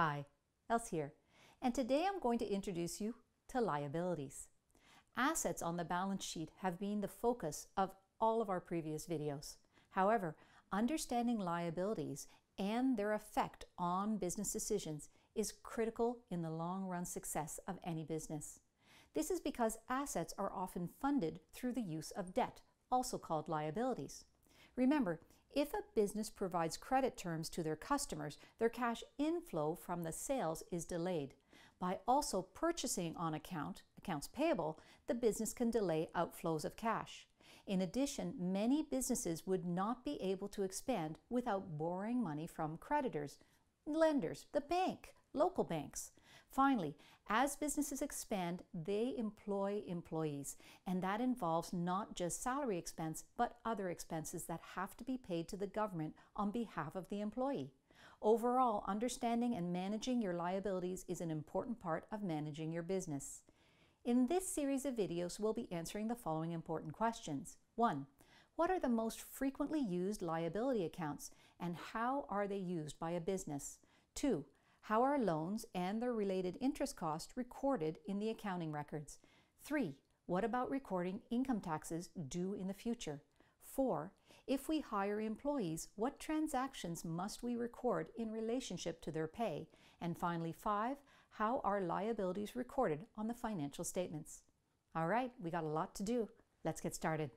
Hi, Else here, and today I'm going to introduce you to liabilities. Assets on the balance sheet have been the focus of all of our previous videos. However, understanding liabilities and their effect on business decisions is critical in the long run success of any business. This is because assets are often funded through the use of debt, also called liabilities. Remember, if a business provides credit terms to their customers, their cash inflow from the sales is delayed. By also purchasing on account, accounts payable, the business can delay outflows of cash. In addition, many businesses would not be able to expand without borrowing money from creditors, lenders, the bank, local banks. Finally, as businesses expand, they employ employees, and that involves not just salary expense, but other expenses that have to be paid to the government on behalf of the employee. Overall, understanding and managing your liabilities is an important part of managing your business. In this series of videos, we'll be answering the following important questions. 1. What are the most frequently used liability accounts and how are they used by a business? 2. How are loans and their related interest costs recorded in the accounting records? 3. What about recording income taxes due in the future? 4. If we hire employees, what transactions must we record in relationship to their pay? And finally, 5. How are liabilities recorded on the financial statements? All right, we got a lot to do. Let's get started.